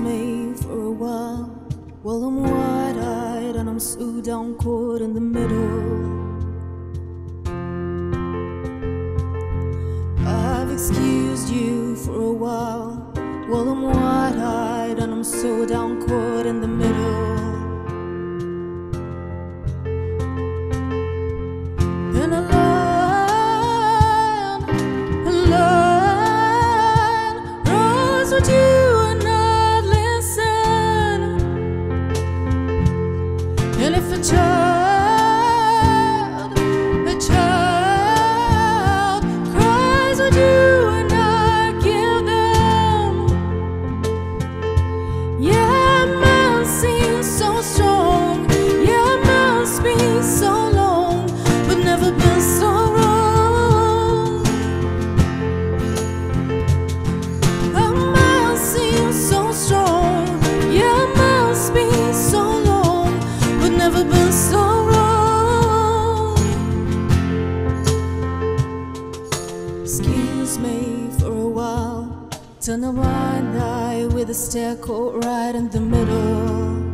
me for a while. Well, I'm wide eyed and I'm so down caught in the middle. I've excused you for a while. Well, I'm wide eyed and I'm so down caught in the middle. And I And if Turn a blind eye with a stare caught right in the middle.